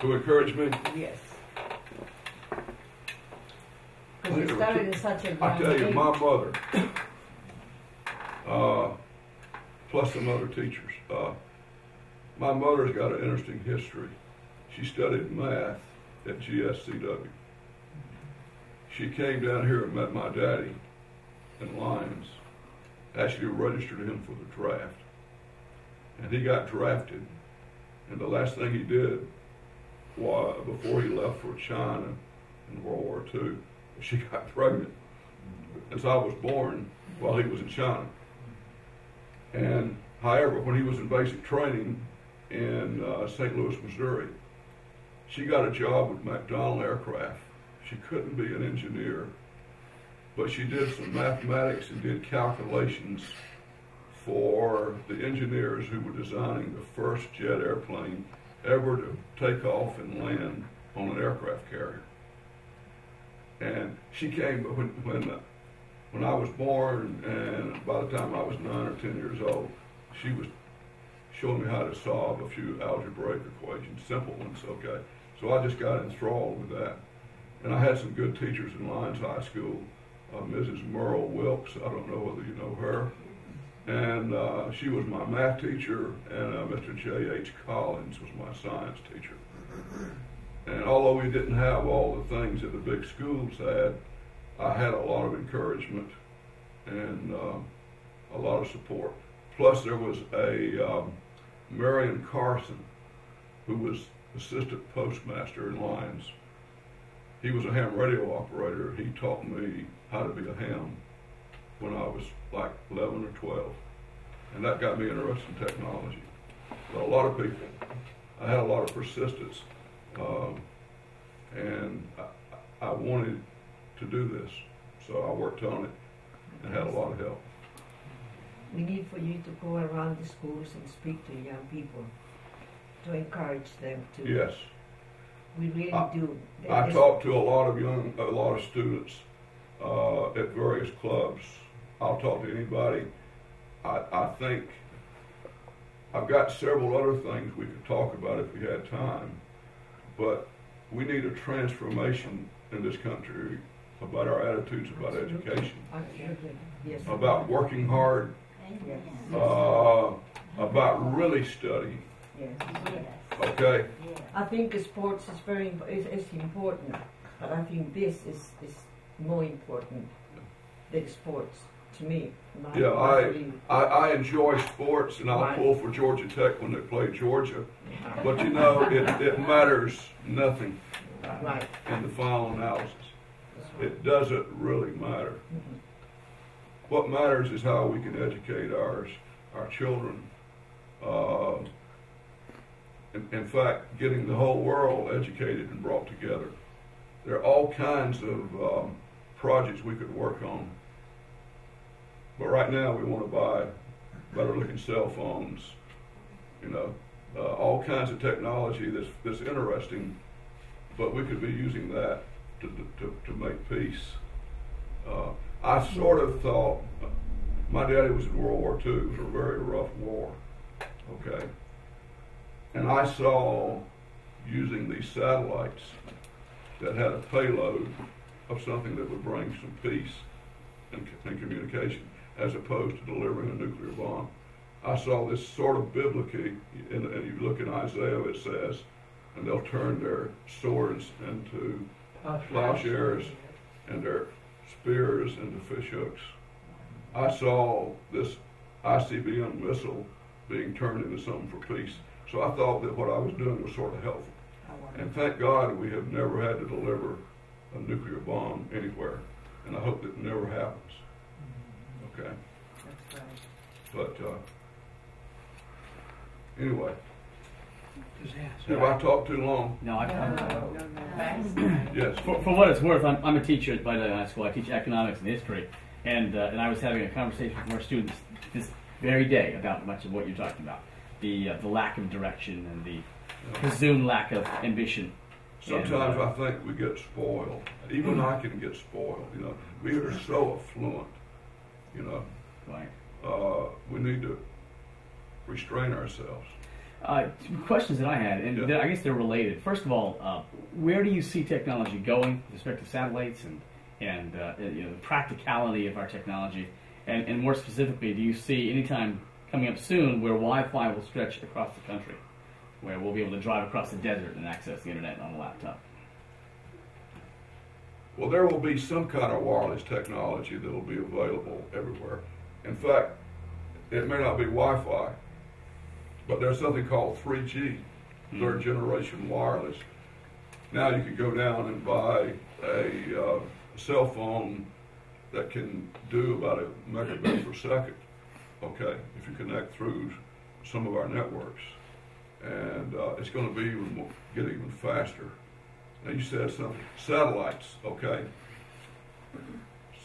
To encourage me? yes? Because you started in such a I tell you, my mother, uh, plus some other teachers, uh, my mother's got an interesting history. She studied math at GSCW. She came down here and met my daddy in Lyons. Actually registered him for the draft. And he got drafted. And the last thing he did was, before he left for China in World War II, she got pregnant. And so I was born while he was in China. And however, when he was in basic training in uh, St. Louis, Missouri, she got a job with McDonnell Aircraft. She couldn't be an engineer, but she did some mathematics and did calculations for the engineers who were designing the first jet airplane ever to take off and land on an aircraft carrier. And she came when when when I was born, and by the time I was nine or ten years old, she was showing me how to solve a few algebraic equations, simple ones. Okay, so I just got enthralled with that, and I had some good teachers in Lyons High School. Uh, Mrs. Merle Wilkes, I don't know whether you know her, and uh, she was my math teacher, and uh, Mr. J.H. Collins was my science teacher. And although we didn't have all the things that the big schools had, I had a lot of encouragement and uh, a lot of support. Plus, there was a um, Marion Carson, who was assistant postmaster in Lyons. He was a ham radio operator. He taught me how to be a ham when I was like 11 or 12. And that got me interested in technology. But a lot of people, I had a lot of persistence. Um, and I, I wanted to do this. So I worked on it and had a lot of help. We need for you to go around the schools and speak to young people, to encourage them to. Yes. We really I- do. I There's- talked to a lot of young, a lot of students uh, at various clubs. I'll talk to anybody. I, I think I've got several other things we could talk about if we had time, but we need a transformation in this country about our attitudes about education, about working hard, uh, about really studying. Okay. I think the sports is very is, is important, but I think this is, is more important than sports to me. Yeah, I. I, I enjoy sports and I'll pull for Georgia Tech when they play Georgia. But you know, it, it matters nothing Right. in the final analysis. It doesn't really matter. What matters is how we can educate ours, our children. Uh, in, in fact, getting the whole world educated and brought together. There are all kinds of um, projects we could work on. But right now, we want to buy better looking cell phones, you know, uh, all kinds of technology that's, that's interesting, but we could be using that to, to, to make peace. Uh, I sort of thought, my daddy was in World War II, it was a very rough war, okay? And I saw using these satellites that had a payload of something that would bring some peace and, and communication, as opposed to delivering a nuclear bomb. I saw this sort of biblically, and, and you look in Isaiah, it says, and they'll turn their swords into plowshares and their spears and into fishhooks. I saw this ICBM missile being turned into something for peace. So I thought that what I was doing was sort of helpful. And thank God we have never had to deliver a nuclear bomb anywhere. And I hope that it never happens. Okay? That's right. But uh, anyway, have I talked too long? No, I Yes. For, for what it's worth, I'm, I'm a teacher at Vidalia High School. I teach economics and history, and uh, and I was having a conversation with our students this very day about much of what you're talking about, the uh, the lack of direction and the presumed lack of ambition. Sometimes And, uh, I think we get spoiled. Even I can get spoiled. You know, we are so affluent. You know, Right. uh, we need to restrain ourselves. Uh, questions that I had, and Yeah. I guess they're related. First of all, uh, where do you see technology going with respect to satellites and and uh, you know the practicality of our technology, and, and more specifically, do you see any time coming up soon where Wi-Fi will stretch across the country, where we'll be able to drive across the desert and access the internet on a laptop? Well, there will be some kind of wireless technology that will be available everywhere. In fact, it may not be Wi-Fi, but there's something called 3G, third generation wireless. Now you can go down and buy a uh, cell phone that can do about a megabit per second. Okay, if you connect through some of our networks, and uh, it's going to be even more, get even faster. Now you said something satellites. Okay,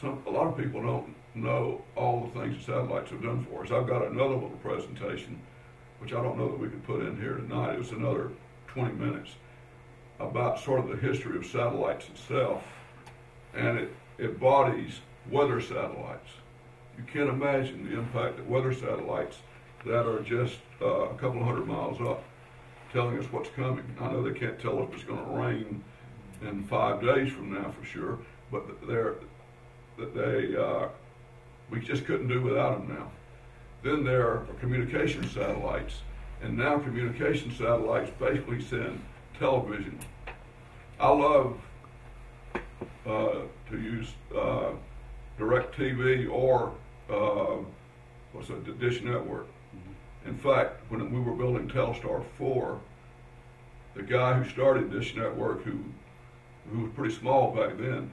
some a lot of people don't know all the things that satellites have done for us. I've got another little presentation, which I don't know that we could put in here tonight. It was another 20 minutes about sort of the history of satellites itself, and it embodies weather satellites. You can't imagine the impact that weather satellites that are just uh, a couple hundred miles up telling us what's coming. I know they can't tell us if it's going to rain in five days from now for sure, but they're they uh, we just couldn't do without them now. Then there are communication satellites, and now communication satellites basically send television. I love uh, to use uh, DirecTV or uh, what's it, the Dish Network. In fact, when we were building Telstar 4, the guy who started Dish Network, who, who was pretty small back then,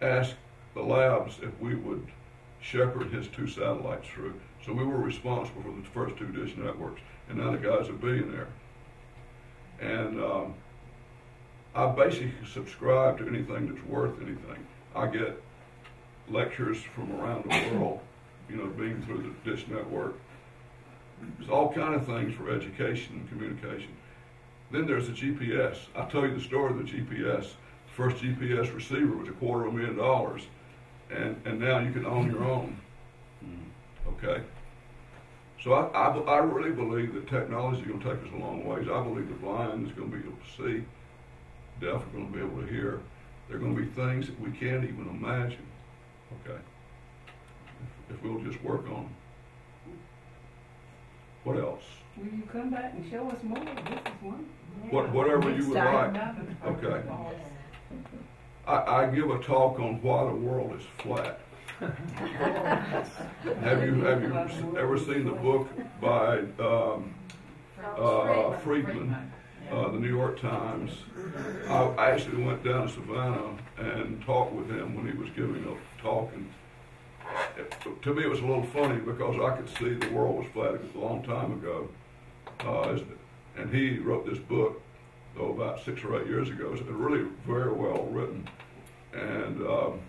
asked the labs if we would shepherd his two satellites through. So we were responsible for the first two Dish Networks, and now the guy's a billionaire. And um, I basically subscribe to anything that's worth anything. I get lectures from around the world, you know, being through the Dish Network. There's all kind of things for education and communication. Then there's the GPS. I tell you the story of the GPS. The first GPS receiver was a quarter of a million dollars, and, and now you can own your own. Okay? So I, I, I really believe that technology is going to take us a long ways. I believe the blind is going to be able to see, deaf are going to be able to hear. There are going to be things that we can't even imagine. Okay? If, if we'll just work on them. What else? Will you come back and show us more? This is one. What, whatever you would like. Okay. I, I give a talk on why the world is flat. Have you have you ever seen the book by um, uh, Friedman, uh, the New York Times? I, I actually went down to Savannah and talked with him when he was giving a talk, and it, to me it was a little funny because I could see the world was flat a long time ago. Uh, and he wrote this book, though about six or eight years ago. It's really very well written, and um,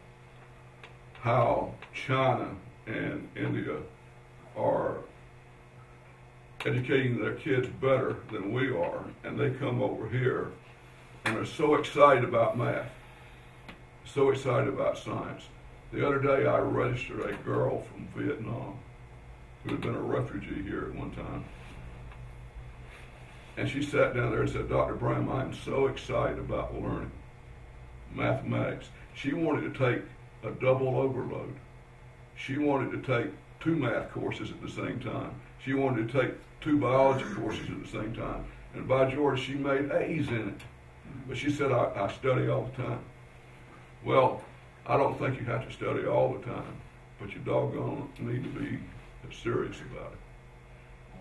how China and India are educating their kids better than we are, and they come over here and are so excited about math, so excited about science. The other day, I registered a girl from Vietnam who had been a refugee here at one time. And she sat down there and said, Dr. Bram, I'm so excited about learning mathematics. She wanted to take a double overload. She wanted to take two math courses at the same time. She wanted to take two biology courses at the same time. And by George, she made A's in it. But she said, I, I study all the time. Well, I don't think you have to study all the time, but you doggone need to be serious about it.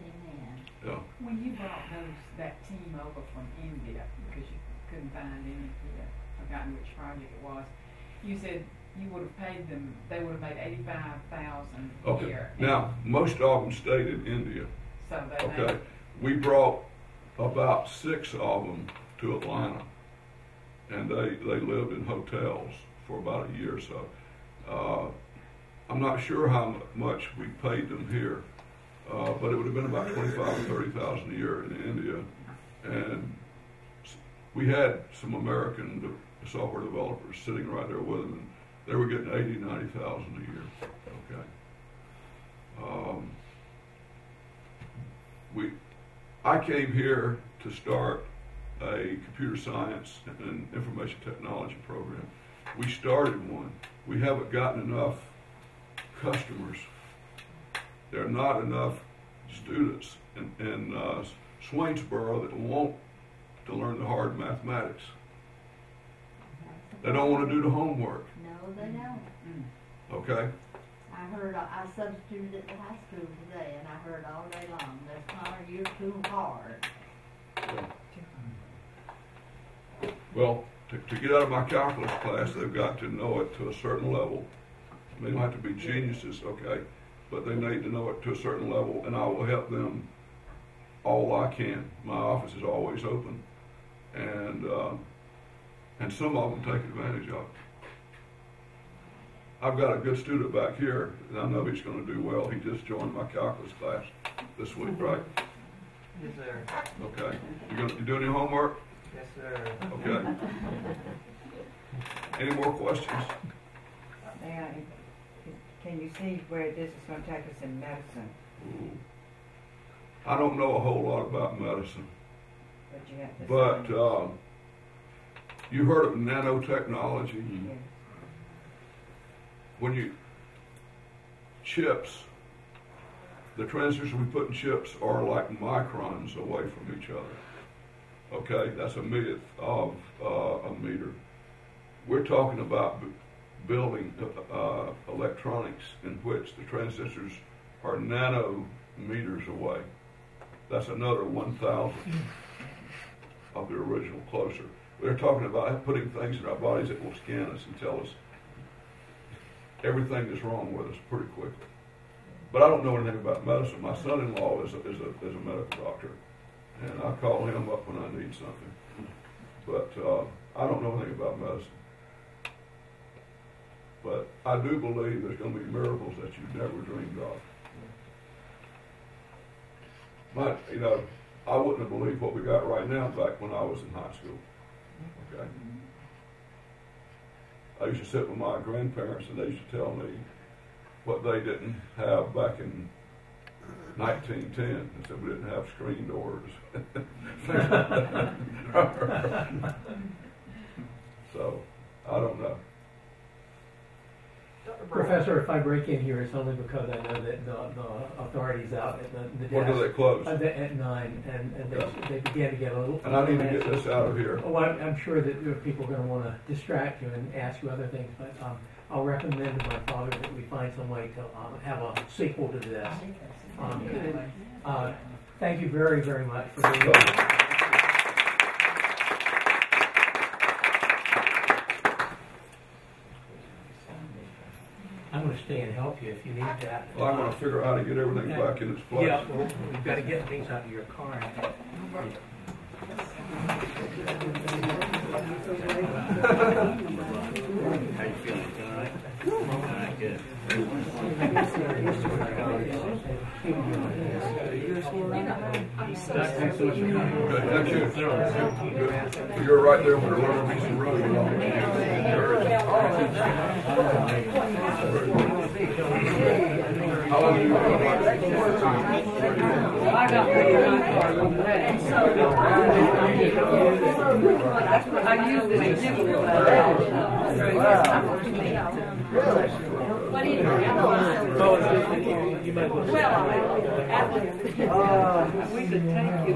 Amen. Yeah. When you brought those, that team over from India, because you couldn't find any, yeah, forgotten which project it was, you said you would have paid them, they would have made eighty-five thousand a Okay. year. Now, most of them stayed in India. So they Okay. made, We brought about six of them to Atlanta, and they, they lived in hotels for about a year or so. Uh, I'm not sure how mu- much we paid them here, uh, but it would have been about twenty-five or thirty thousand a year in India. And s- we had some American de- software developers sitting right there with them, and they were getting eighty, ninety thousand a year. Okay. Um, we, I came here to start a computer science and information technology program. We started one. We haven't gotten enough customers. There are not enough students in, in uh, Swainsboro that want to learn the hard mathematics. They don't want to do the homework, They don't. okay? I heard, I substituted at the high school today, and I heard all day long, "Miss Connor, you're too hard." Well, to, to get out of my calculus class, they've got to know it to a certain level. They don't have to be geniuses, okay, but they need to know it to a certain level, and I will help them all I can. My office is always open, and uh, and some of them take advantage of it. I've got a good student back here, and I know he's going to do well. He just joined my calculus class this week, right? Yes, sir. Okay. You going you doing your homework? Yes, sir. Okay. Any more questions? May I, can you see where this is going to take us in medicine? Ooh. I don't know a whole lot about medicine, But you have to. but um, you heard of nanotechnology. Yes. When you chips, the transistors we put in chips are like microns away from each other. Okay, that's a millionth of uh, a meter. We're talking about building uh, electronics in which the transistors are nanometers away. That's another one thousandth of the original closer. They're talking about putting things in our bodies that will scan us and tell us everything that's wrong with us pretty quickly. But I don't know anything about medicine. My son-in-law is a, is a, is a medical doctor, and I call him up when I need something. But uh, I don't know anything about medicine. But I do believe there's going to be miracles that you've never dreamed of. But, you know, I wouldn't have believed what we got right now back when I was in high school. Okay? I used to sit with my grandparents and they used to tell me what they didn't have back in 1910. They said we didn't have screen doors. so, I don't know. Professor, if I break in here, it's only because I know that the, the authorities out at the, the When do desk- they close? uh, the- At nine, and, and they, they begin to get a little. And I need to get this out of here. Oh, I'm, I'm sure that there are people are gonna wanna distract you and ask you other things, but, um, I'll recommend to my father that we find some way to, um, have a sequel to this. Um, uh, thank you very, very much for being here. I'm gonna stay and help you if you need that. Well, I'm going to figure out how to get everything back in its place. Yeah, well, we've gotta get things out of your car. How you feeling? All right? All right, good. Thanks so much for coming. Okay, thank you. You're right there with the rubber piece of road. How I got my card on that. I you Well, we could take you,